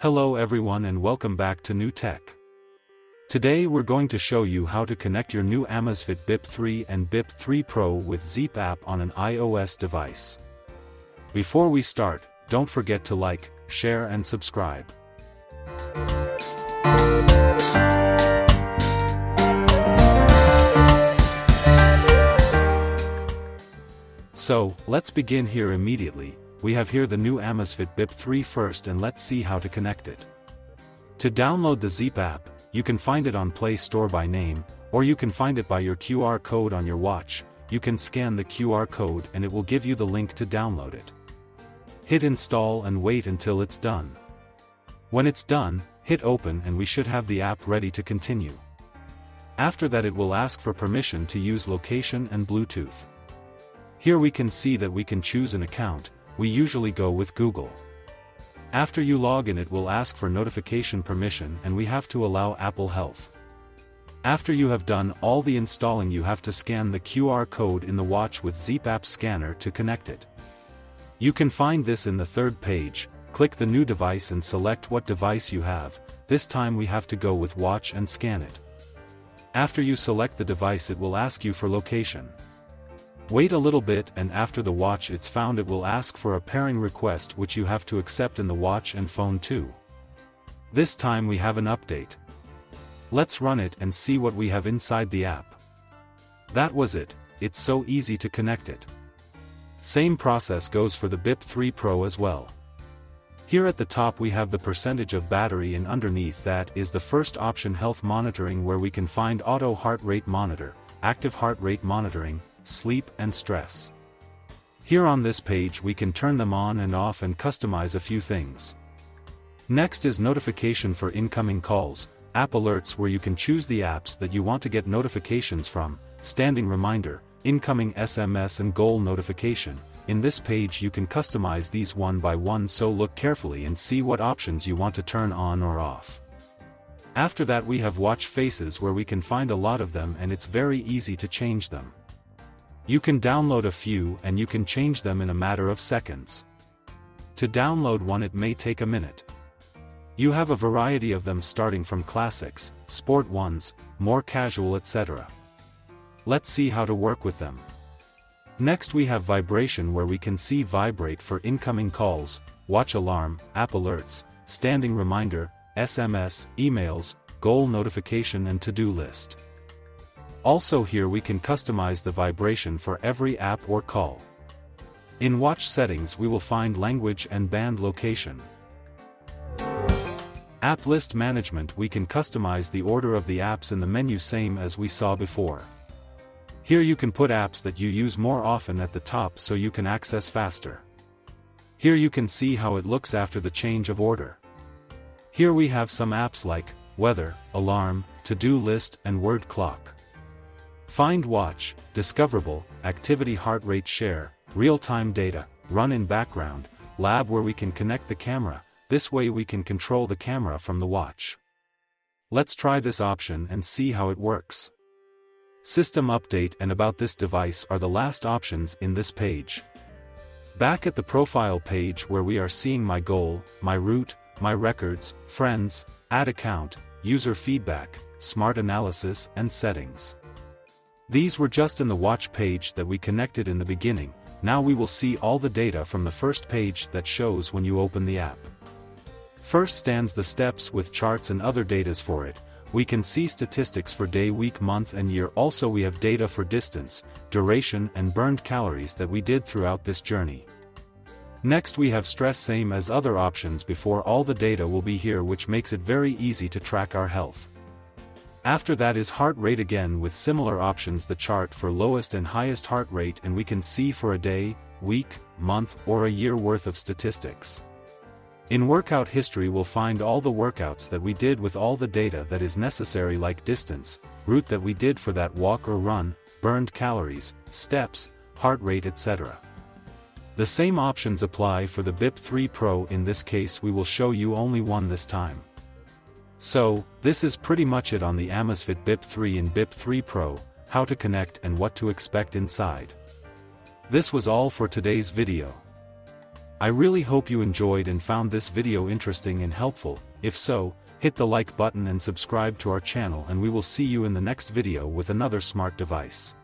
Hello everyone and welcome back to New Tech. Today we're going to show you how to connect your new Amazfit BIP 3 and BIP 3 Pro with Zepp app on an iOS device. Before we start, don't forget to like, share and subscribe. So, let's begin here immediately, we have here the new Amazfit BIP 3 first and let's see how to connect it. To download the Zepp app, you can find it on Play Store by name, or you can find it by your QR code on your watch, you can scan the QR code and it will give you the link to download it. Hit install and wait until it's done. When it's done, hit open and we should have the app ready to continue. After that it will ask for permission to use location and Bluetooth. Here we can see that we can choose an account, we usually go with Google. After you log in it will ask for notification permission and we have to allow Apple Health. After you have done all the installing you have to scan the QR code in the watch with Zepp app scanner to connect it. You can find this in the third page, click the new device and select what device you have, this time we have to go with watch and scan it. After you select the device it will ask you for location. Wait a little bit and after the watch it's found it will ask for a pairing request which you have to accept in the watch and phone too. This time we have an update. Let's run it and see what we have inside the app. That was it, it's so easy to connect it. Same process goes for the BIP 3 Pro as well. Here at the top we have the percentage of battery and underneath that is the first option health monitoring where we can find auto heart rate monitor, active heart rate monitoring, sleep and stress. Here on this page we can turn them on and off and customize a few things. Next is notification for incoming calls, app alerts where you can choose the apps that you want to get notifications from, standing reminder, incoming SMS and goal notification. In this page you can customize these one by one so look carefully and see what options you want to turn on or off. After that we have watch faces where we can find a lot of them and it's very easy to change them. You can download a few and you can change them in a matter of seconds. To download one it may take a minute. You have a variety of them starting from classics, sport ones, more casual etc. Let's see how to work with them. Next we have vibration where we can see vibrate for incoming calls, watch alarm, app alerts, standing reminder, SMS, emails, goal notification and to-do list. Also here we can customize the vibration for every app or call. In watch settings we will find language and band location. App list management we can customize the order of the apps in the menu same as we saw before. Here you can put apps that you use more often at the top so you can access faster. Here you can see how it looks after the change of order. Here we have some apps like, weather, alarm, to-do list and word clock. Find Watch, Discoverable, Activity Heart Rate Share, Real-Time Data, Run in Background, Lab where we can connect the camera, this way we can control the camera from the watch. Let's try this option and see how it works. System Update and About this device are the last options in this page. Back at the profile page where we are seeing my goal, my route, my records, friends, add account, user feedback, smart analysis and settings. These were just in the watch page that we connected in the beginning, now we will see all the data from the first page that shows when you open the app. First stands the steps with charts and other datas for it, we can see statistics for day week month and year also we have data for distance, duration and burned calories that we did throughout this journey. Next we have stress same as other options before all the data will be here which makes it very easy to track our health. After that is heart rate again with similar options the chart for lowest and highest heart rate and we can see for a day, week, month or a year worth of statistics. In workout history we'll find all the workouts that we did with all the data that is necessary like distance, route that we did for that walk or run, burned calories, steps, heart rate etc. The same options apply for the BIP 3 Pro in this case we will show you only one this time. So, this is pretty much it on the Amazfit BIP 3 and BIP 3 Pro, how to connect and what to expect inside. This was all for today's video. I really hope you enjoyed and found this video interesting and helpful, if so, hit the like button and subscribe to our channel and we will see you in the next video with another smart device.